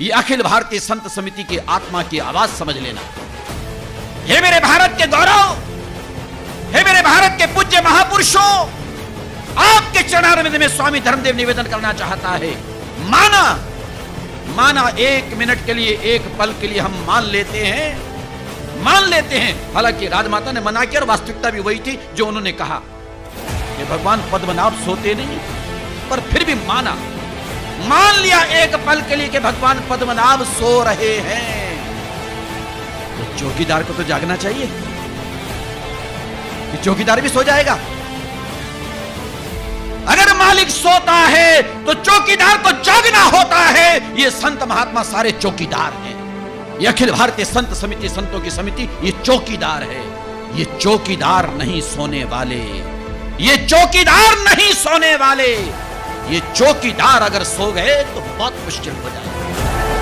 ये अखिल भारतीय संत समिति की आत्मा की आवाज़ समझ लेना। हे मेरे भारत के गौरव, हे मेरे भारत के पूज्य महापुरुषों, आपके चरणारविंद में स्वामी धर्मदेव निवेदन करना चाहता है। माना माना एक मिनट के लिए, एक पल के लिए हम मान लेते हैं, मान लेते हैं। हालाँकि राजमाता ने मना किया और वास्तविकता भी वही थी जो उन्होंने कहा। कि भगवान पद्मनाभ सोते नहीं, पर फिर भी माना मान लिया एक पल के लिए कि भगवान पद्मनाभ सो रहे हैं। तो चौकीदार को तो जागना चाहिए। कि चौकीदार भी सो जाएगा। अगर मालिक सोता है तो चौकीदार को जागना होता है। ये संत महात्मा सारे चौकीदार हैं। ये अखिल भारतीय संत समिति, संतों की समिति, ये चौकीदार है। ये चौकीदार नहीं सोने वाले। ये चौकीदार नहीं सोने वाले। ये चौकीदार अगर सो गए तो बहुत मुश्किल हो जाएगा।